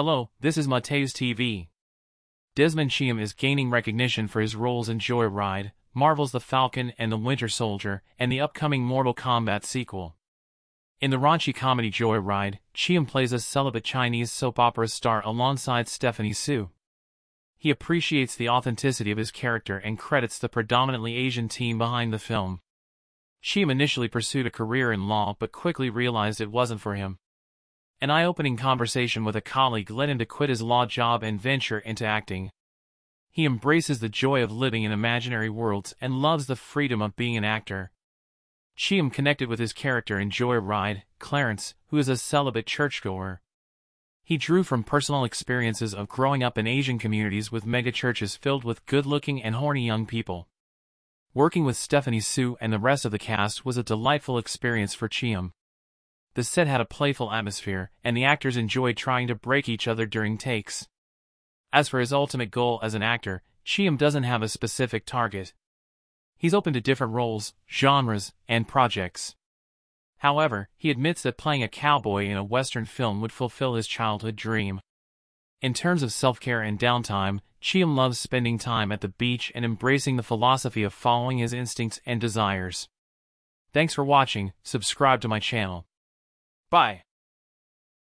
Hello, this is Mateus TV. Desmond Chiam is gaining recognition for his roles in Joy Ride, Marvel's The Falcon and the Winter Soldier, and the upcoming Mortal Kombat sequel. In the raunchy comedy Joy Ride, Chiam plays a celibate Chinese soap opera star alongside Stephanie Hsu. He appreciates the authenticity of his character and credits the predominantly Asian team behind the film. Chiam initially pursued a career in law but quickly realized it wasn't for him. An eye-opening conversation with a colleague led him to quit his law job and venture into acting. He embraces the joy of living in imaginary worlds and loves the freedom of being an actor. Chiam connected with his character in Joy Ride, Clarence, who is a celibate churchgoer. He drew from personal experiences of growing up in Asian communities with megachurches filled with good-looking and horny young people. Working with Stephanie Hsu and the rest of the cast was a delightful experience for Chiam. The set had a playful atmosphere, and the actors enjoyed trying to break each other during takes. As for his ultimate goal as an actor, Chiam doesn't have a specific target. He's open to different roles, genres, and projects. However, he admits that playing a cowboy in a Western film would fulfill his childhood dream. In terms of self-care and downtime, Chiam loves spending time at the beach and embracing the philosophy of following his instincts and desires. Thanks for watching, subscribe to my channel. Bye.